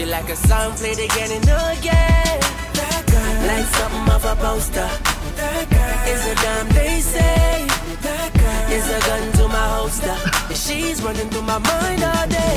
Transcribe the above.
She like a song played again and again. That girl, like something off a poster. That girl is a dime they say. That girl is a gun to my holster. And she's running through my mind all day.